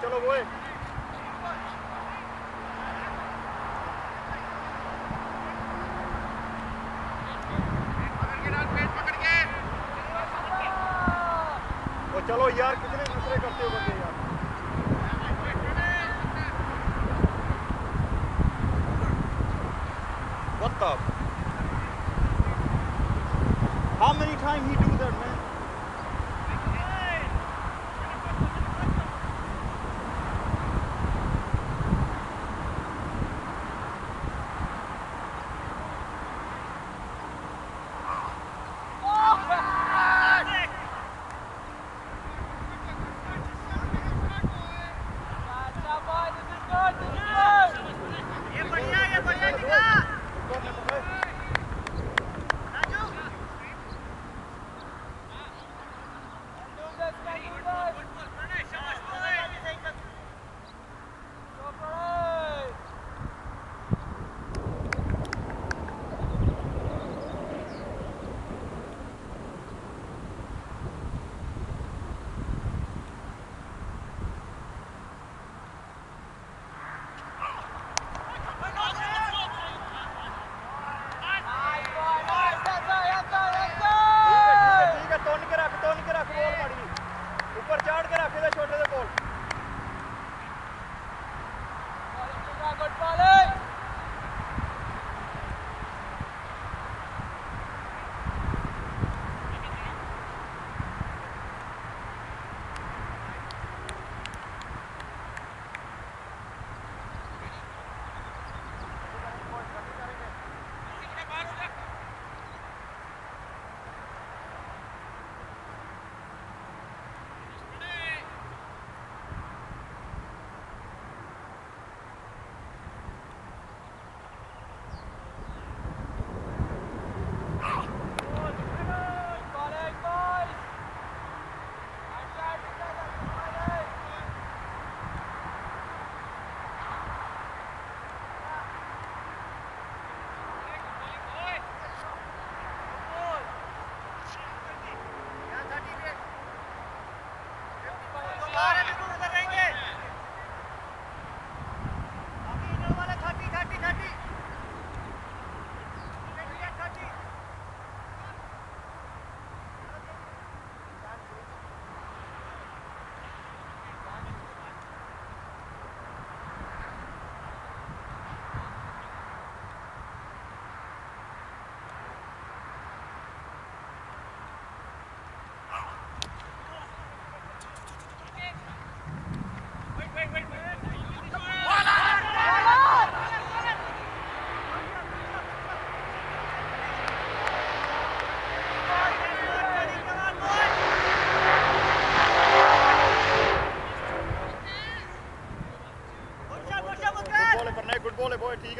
boy, चलो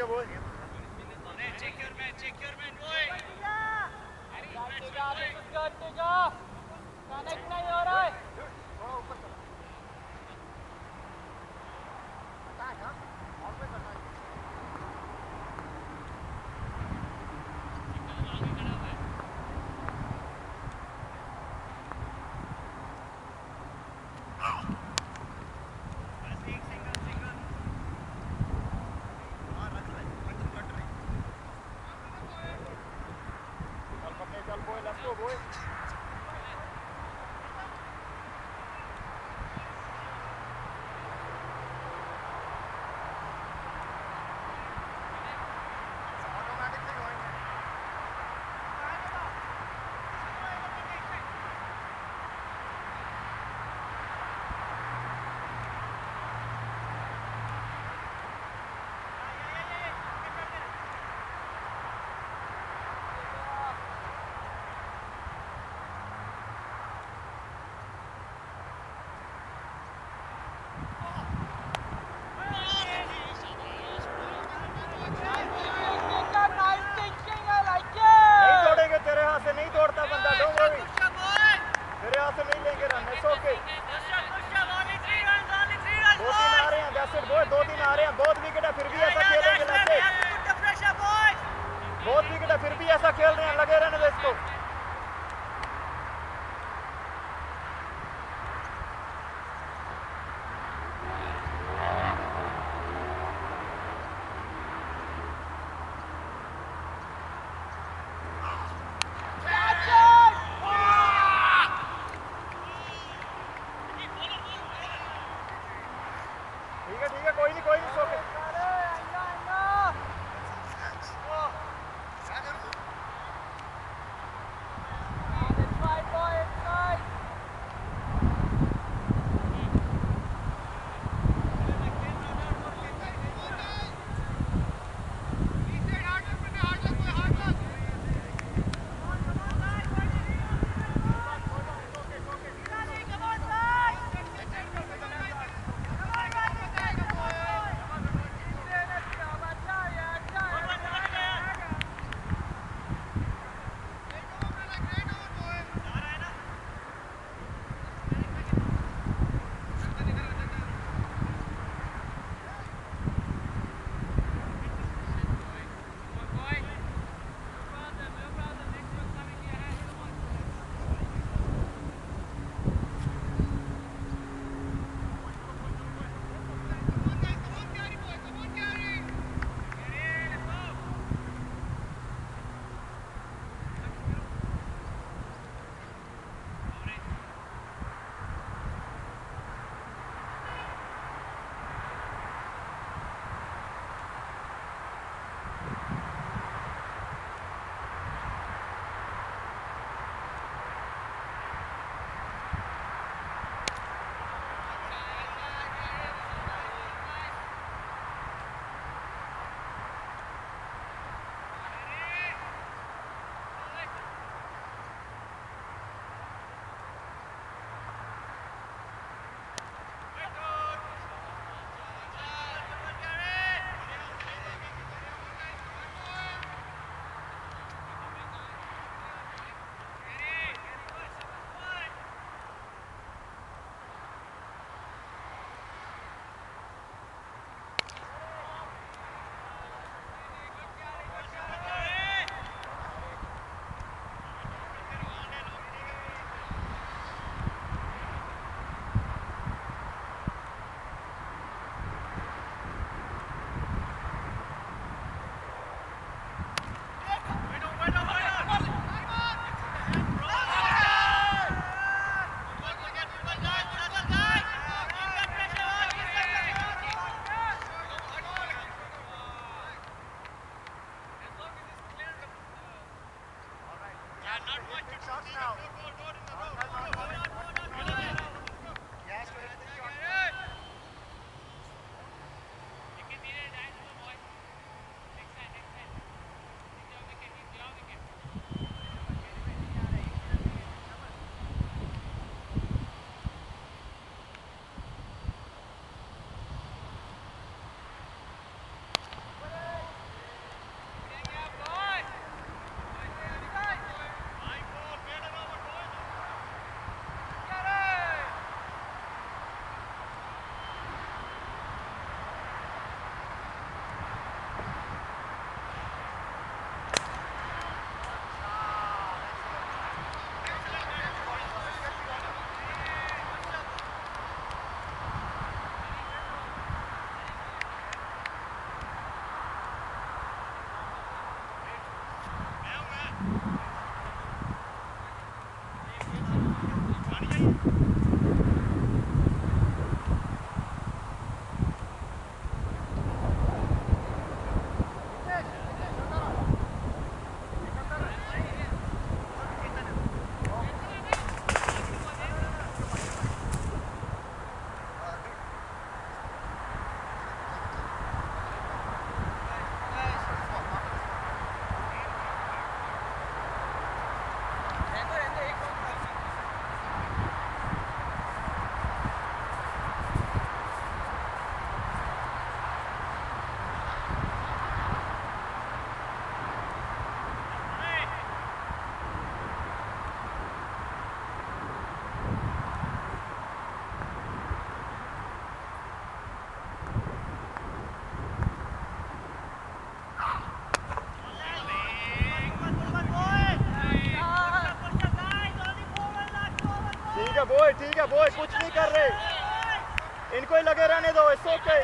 ball है boy ठीक वो कुछ नहीं कर रहे। इनको ही लगे रहने दो इट्स ओके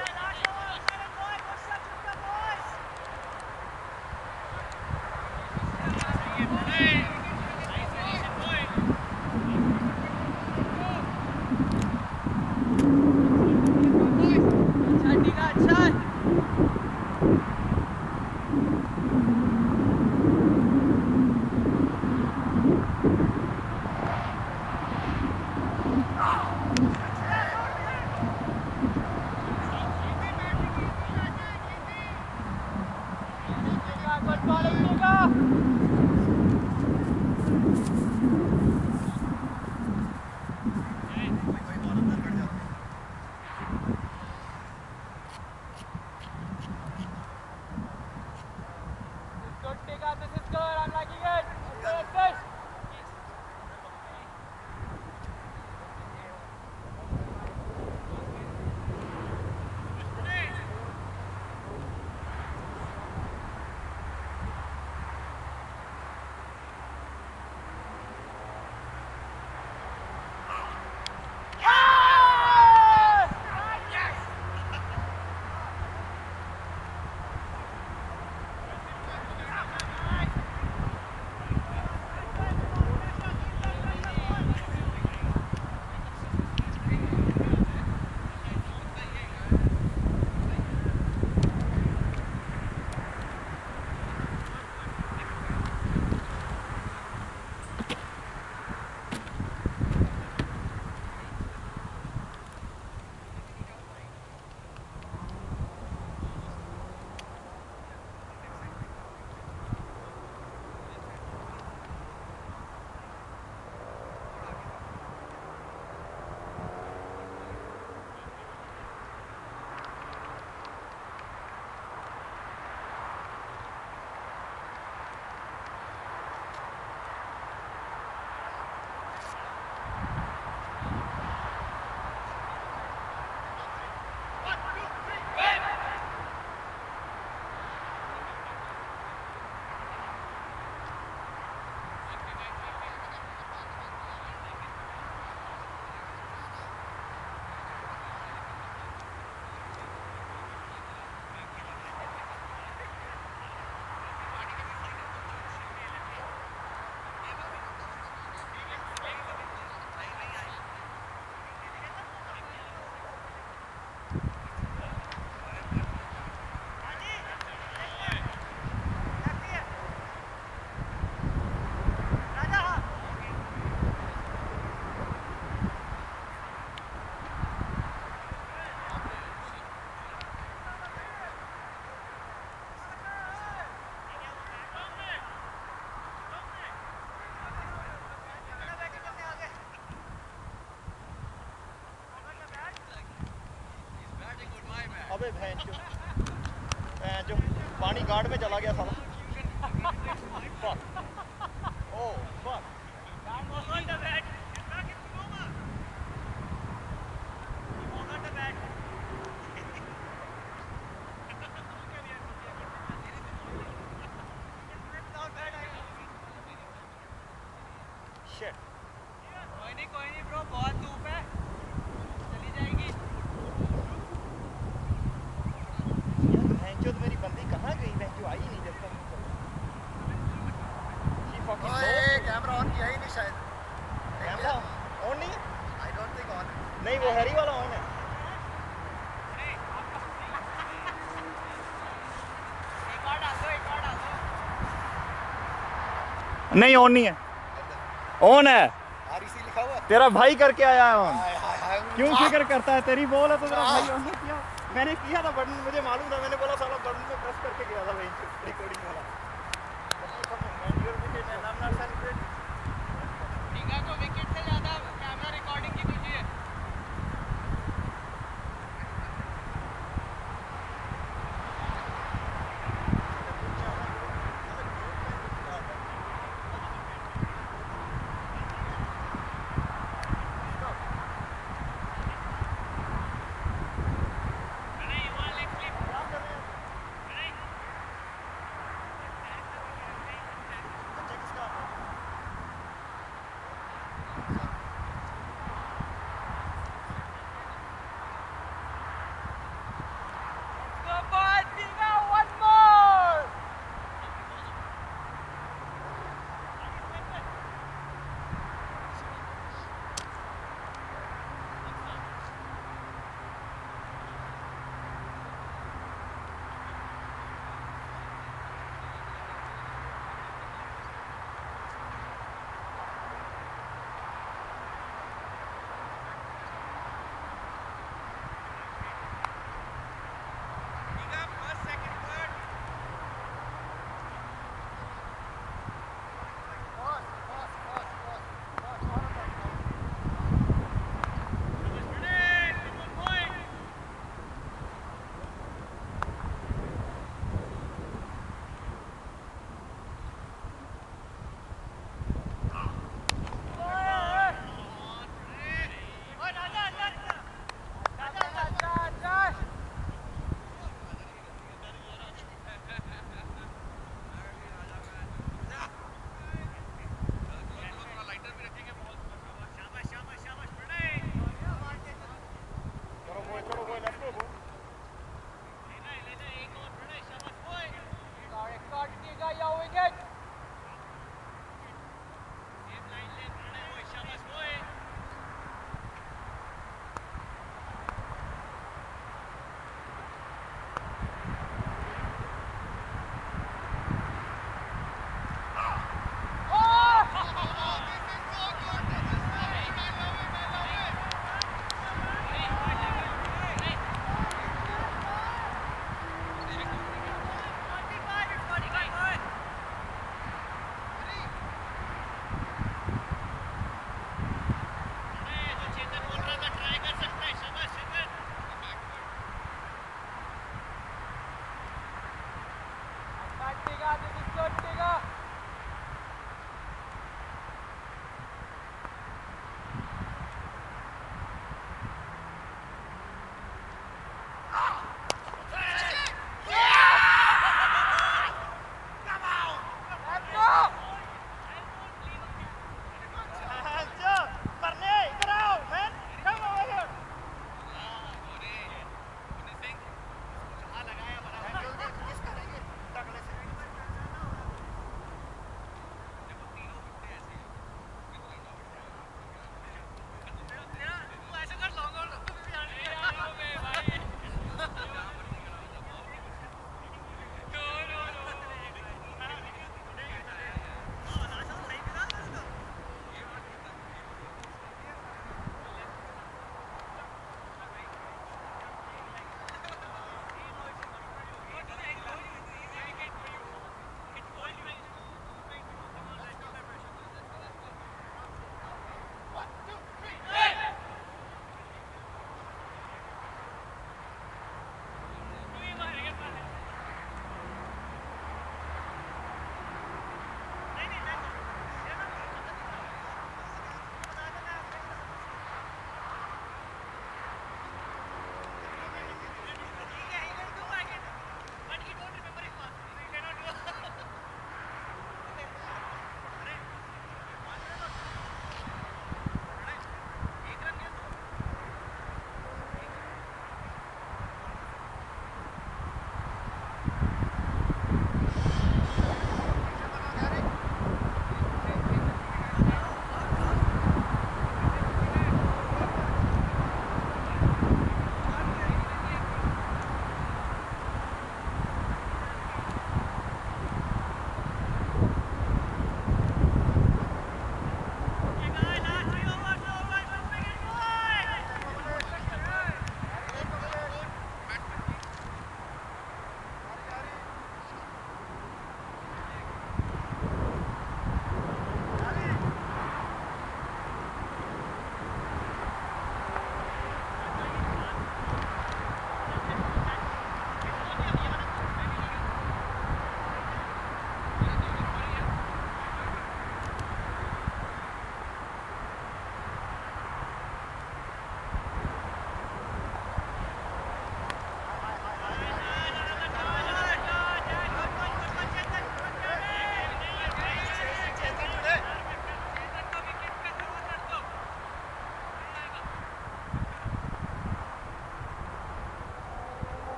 अबे भैंस जो भैंस जो पानी गार्ड में चला गया साला। ओ फक शिट कोई नहीं कोई नहीं ब्रो बहुत धूप है चली जाएगी यार भैंस जो मेरी बंदी कहाँ गई भैंस जो आई नहीं जब तक She fucking ओए lost. कैमरा ऑन किया ही नहीं शायद कैमरा ऑन नहीं आई डोंट थिंक ऑन नहीं वो हैरी वाला ऑन है एक और डाल दो एक और डाल दो नहीं ऑन नहीं है। ऑन है। तेरा भाई करके आया है ऑन क्यों फ़िक्र करता है? तेरी बॉल है तो तेरा भाई ऑन किया। मैंने किया था बटन मुझे मालूम था, मैंने बोला, साला बटन में प्रेस करके गया था भाई रिकॉर्डिंग वाला।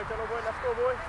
Aguenta, não aguenta, ficou boi.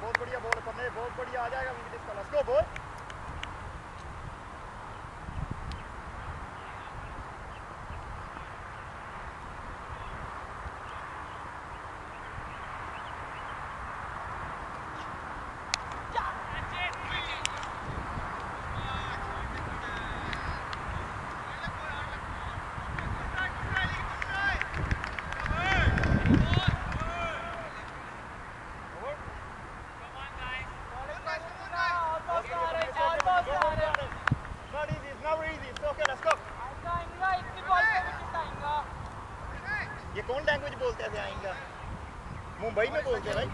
बहुत बढ़िया बॉल पर बहुत बढ़िया आ जाएगा विकेट का लेट्स गो बॉय मुंबई में बोलते हैं भाई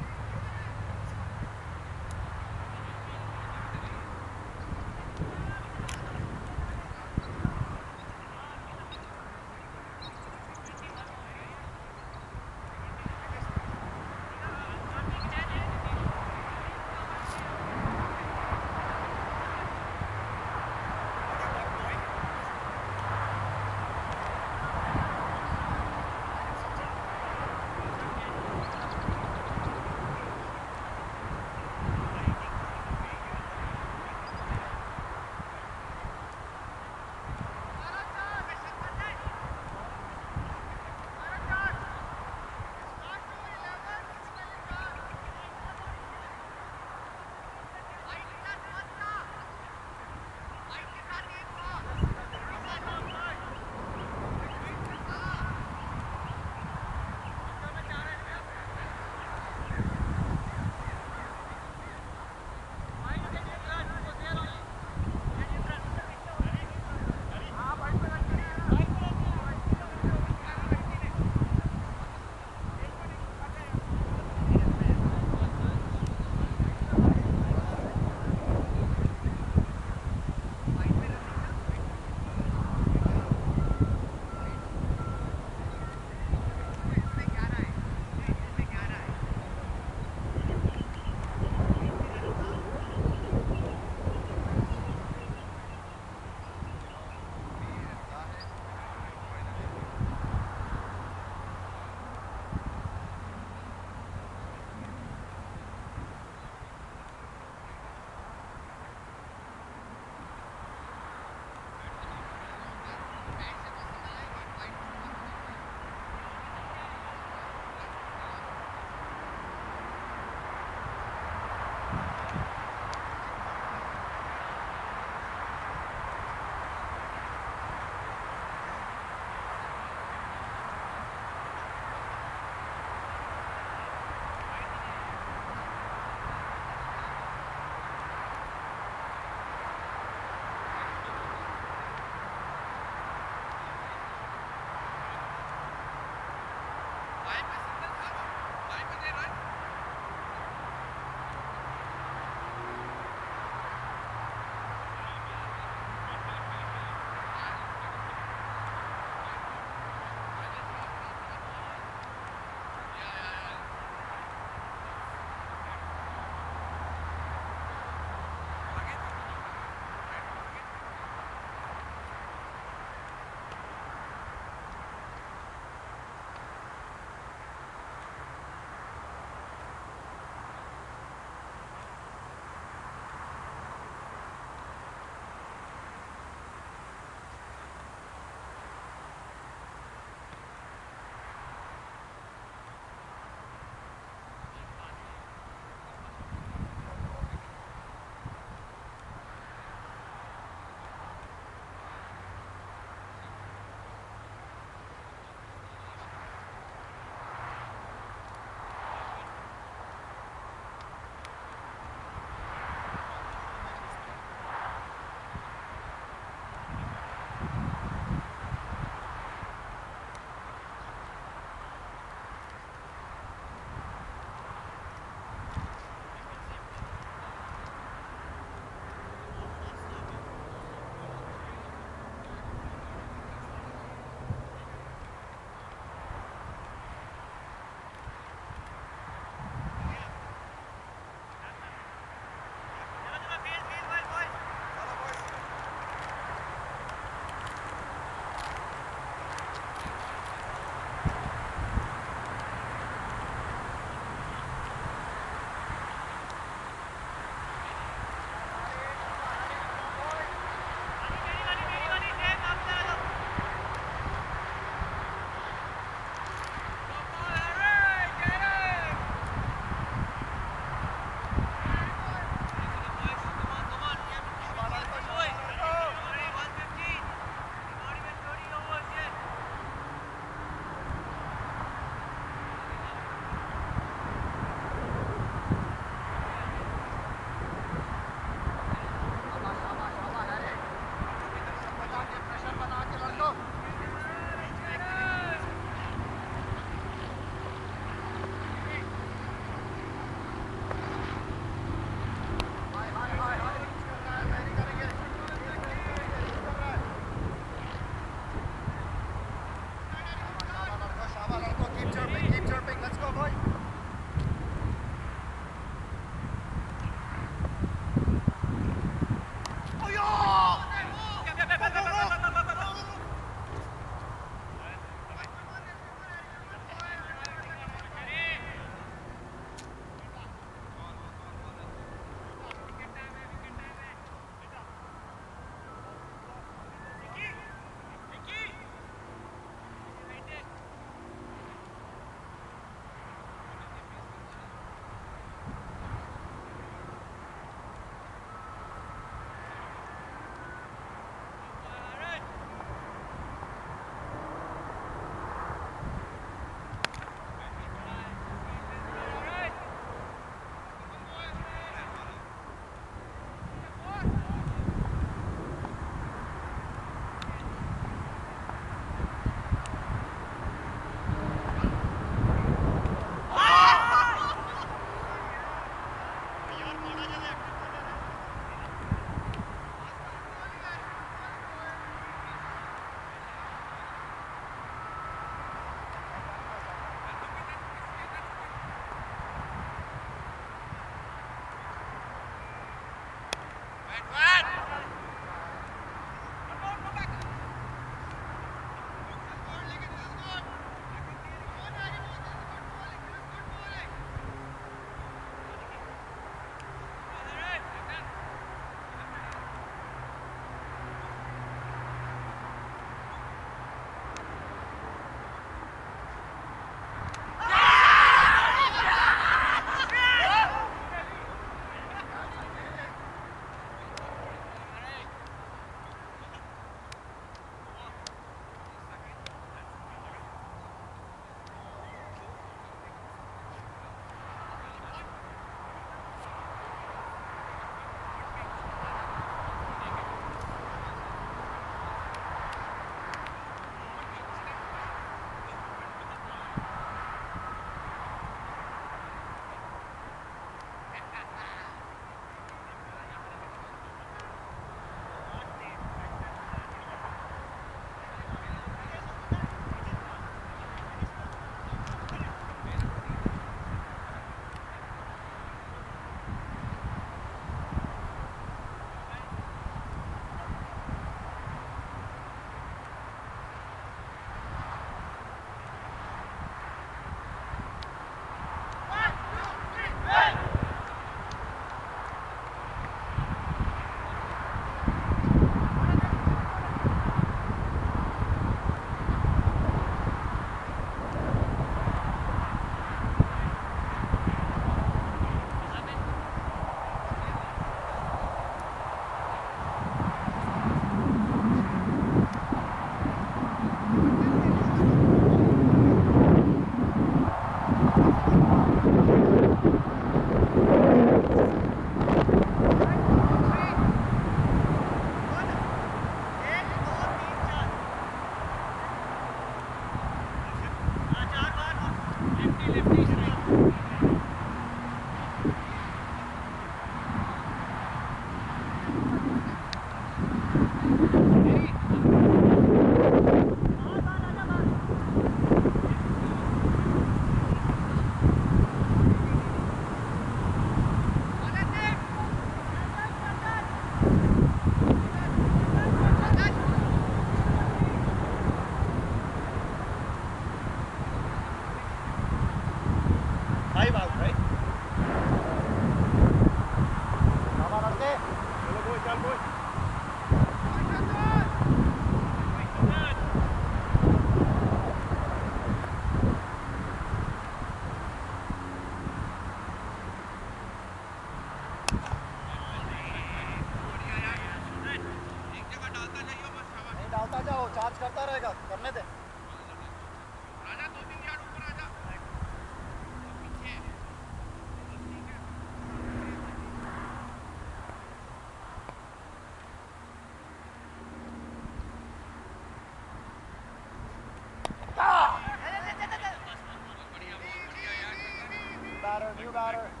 about her.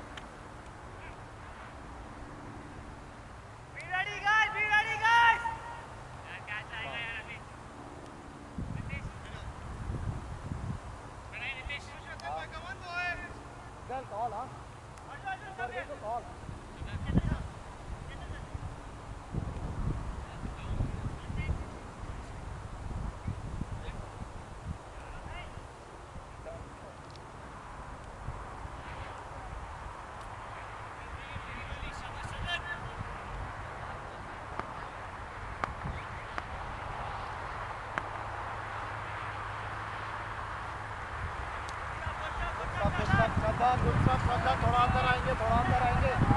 थोड़ा अंदर आएँगे थोड़ा अंदर आएँगे।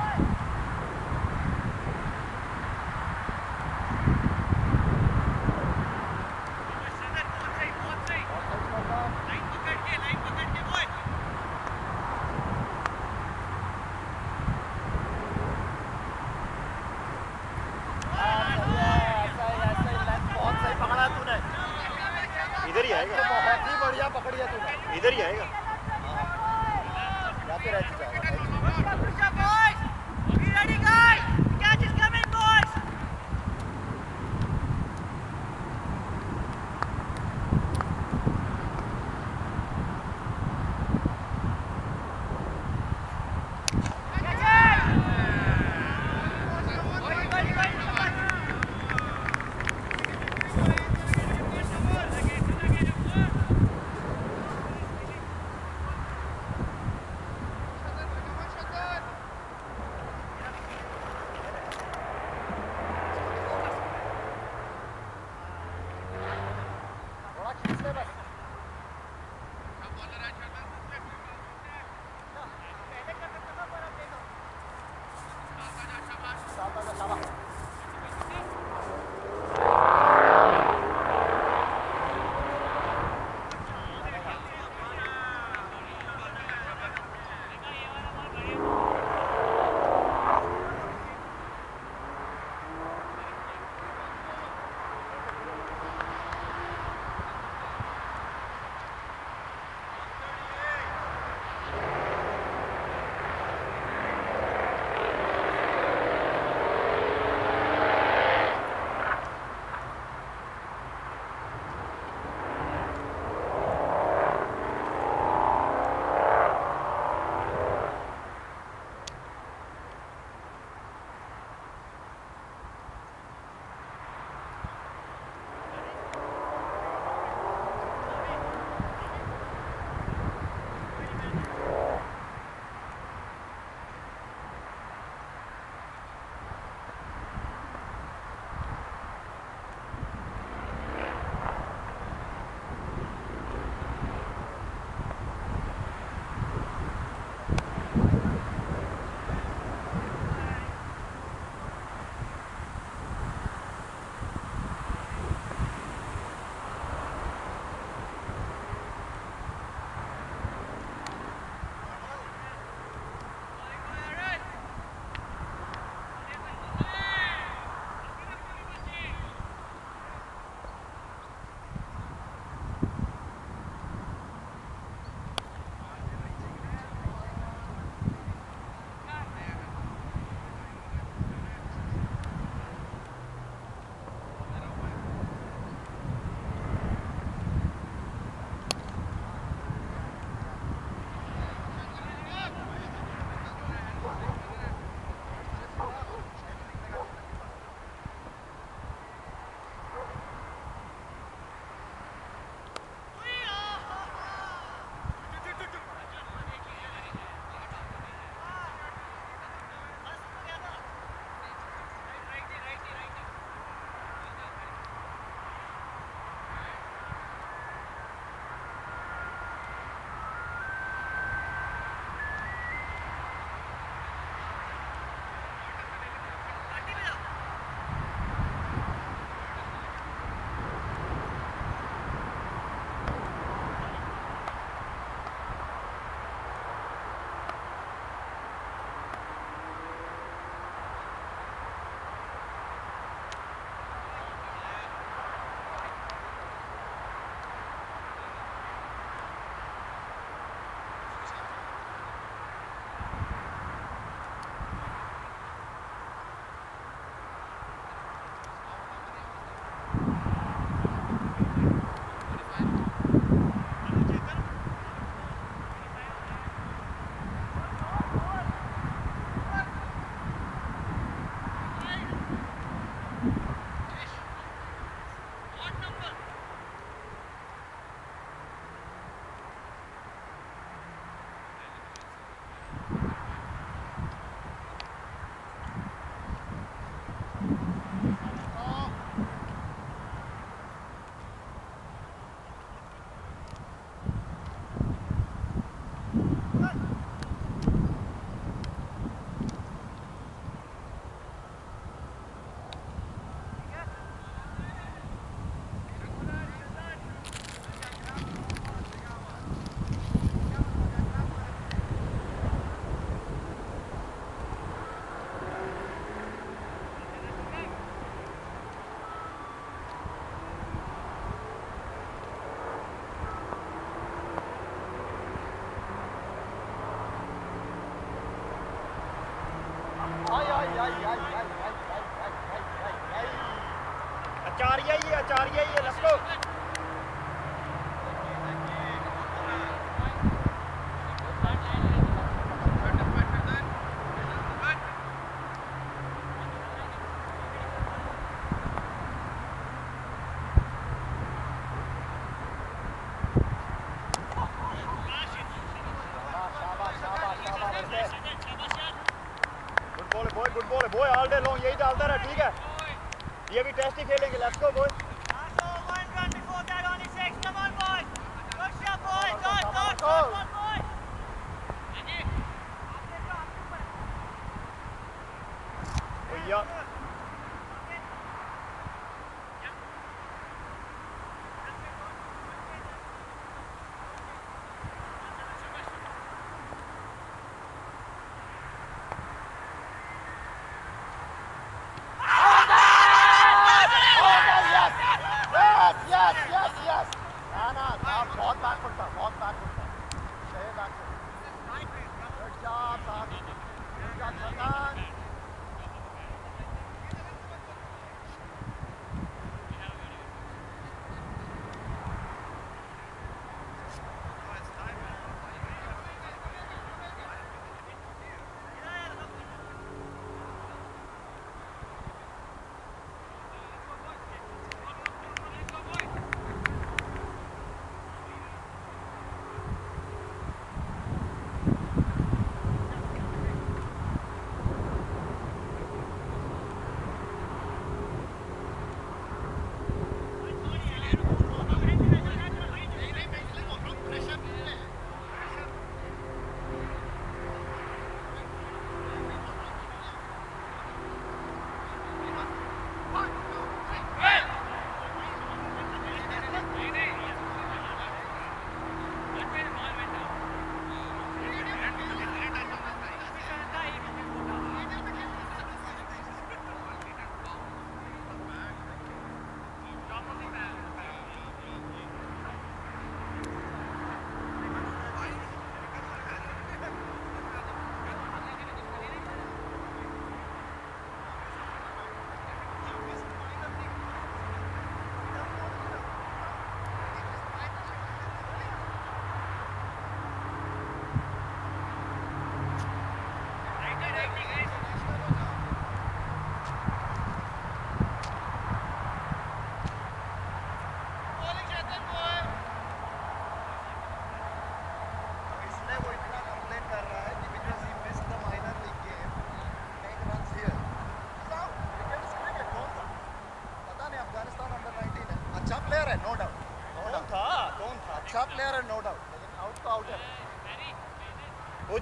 खेलेंगे। लेट्स गो बॉय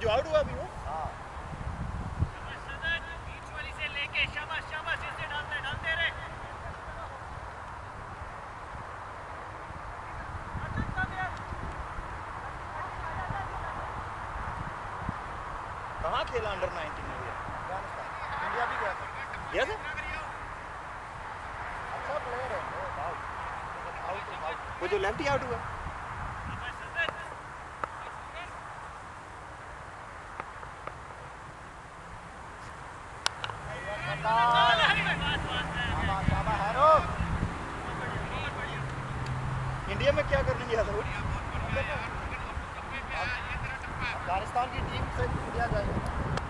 जो आउट हुआ अभी वो। हाँ। कहाँ खेला अंडर 19 में इंडिया भी गया था। गया था? अच्छा प्लेयर है। वो जो लेफ्टी आउट हुआ। इंडिया में क्या करने गया था वो अफ़गानिस्तान की टीम से इंडिया जाएगा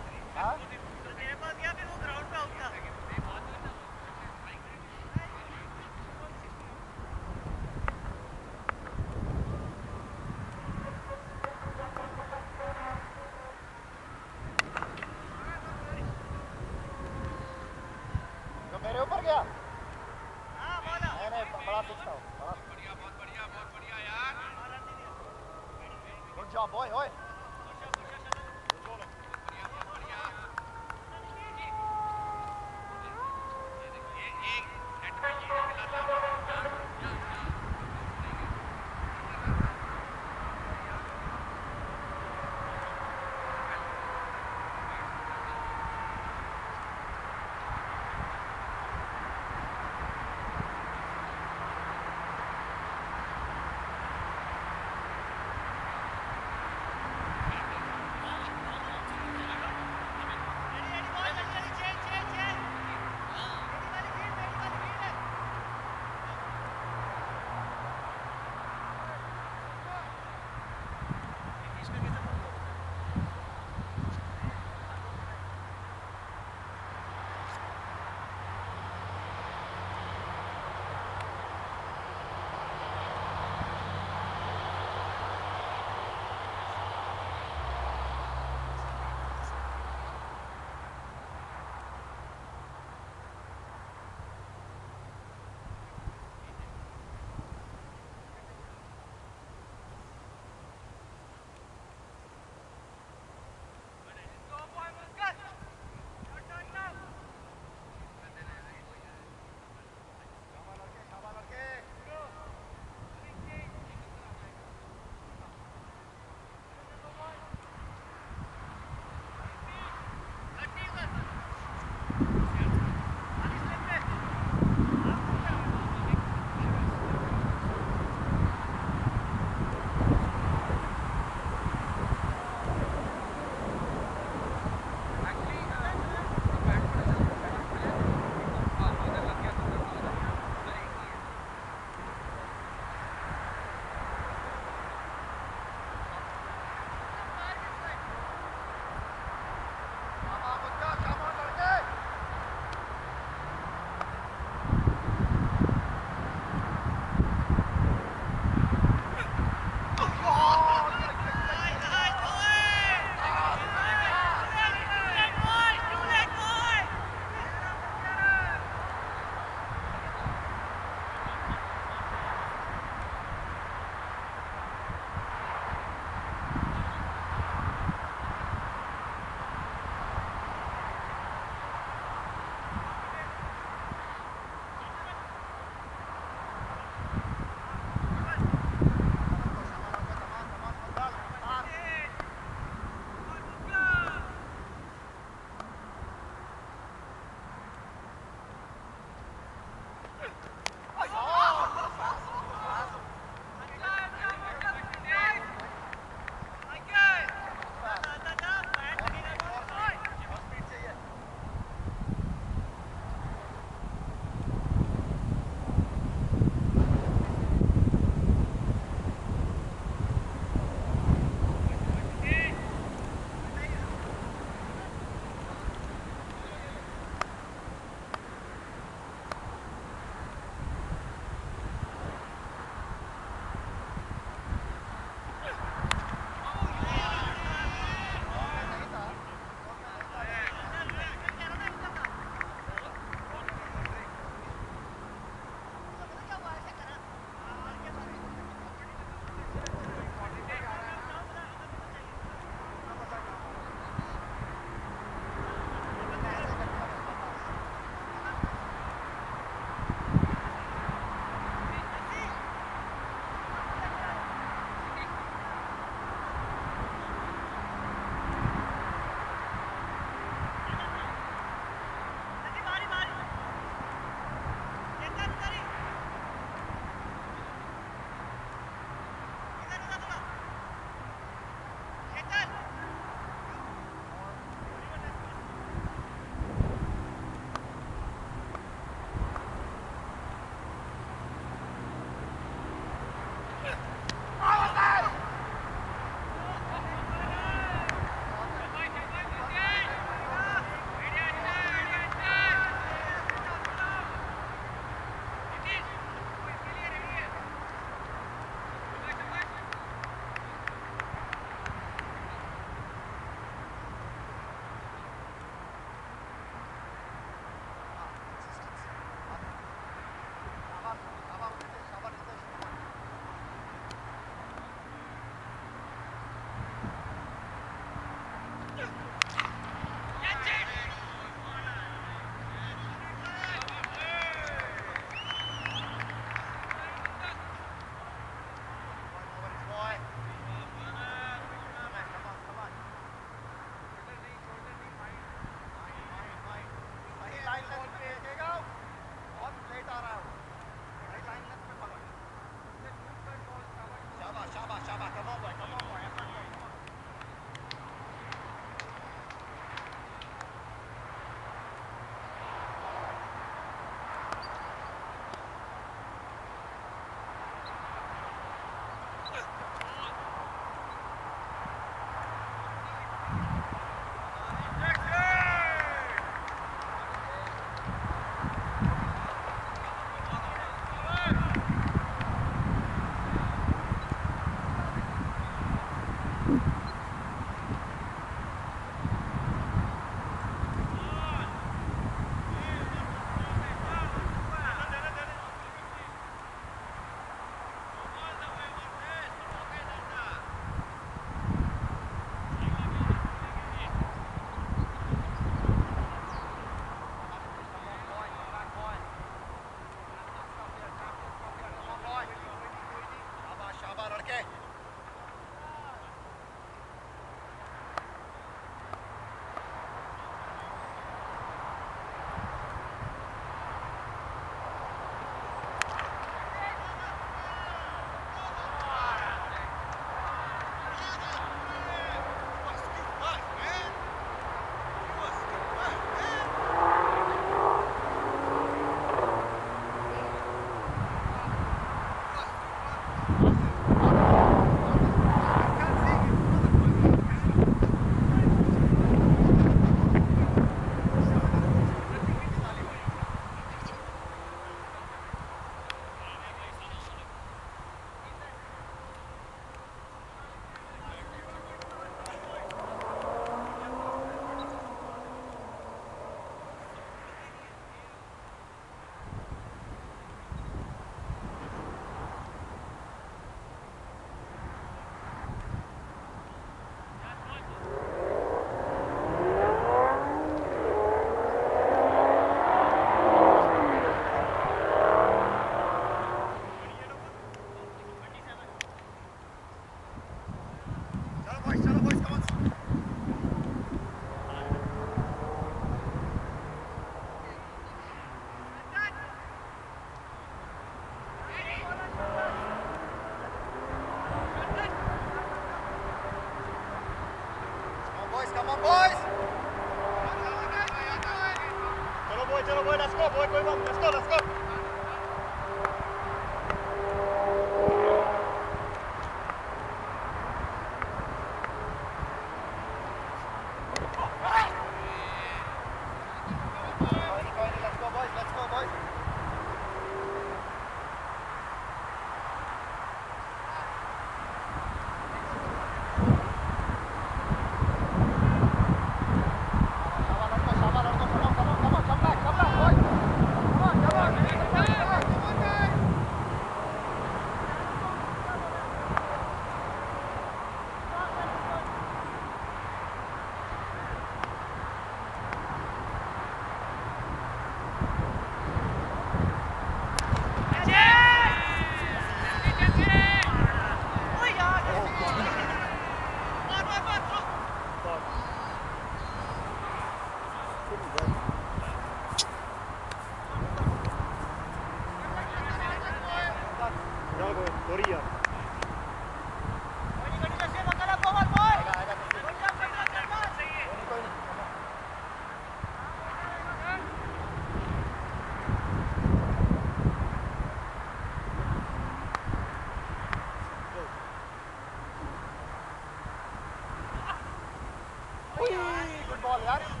Balneário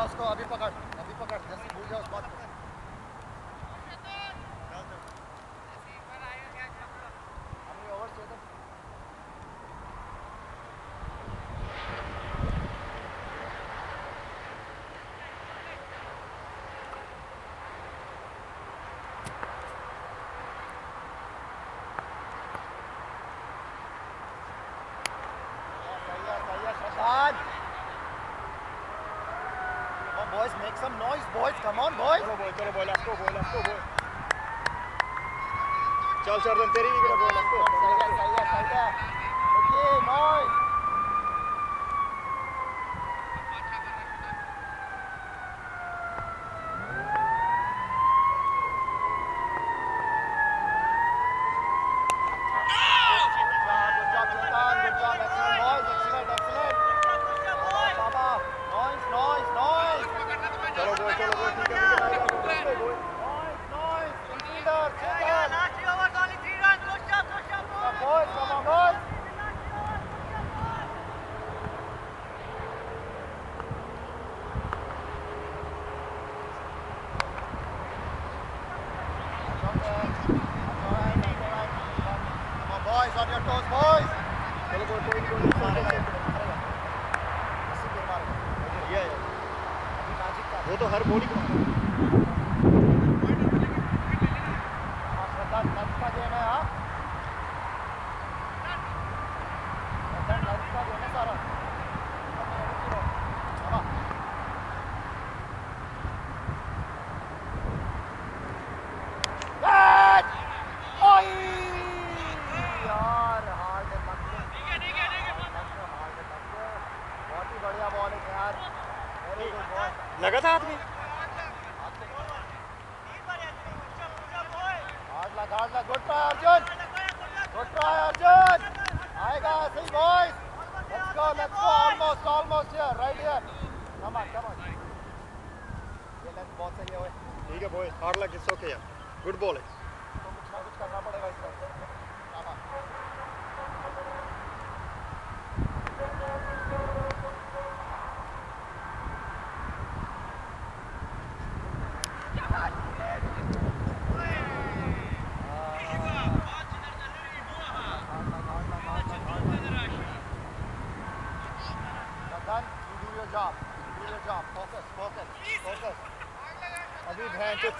जा उसको अभी पकड़। böyle boylaşko, boylaşko, boy. Çal çardan teri gibi boylaşko. Saygı, saygı, saygı. Okey, nice.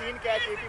तीन कैच एक ही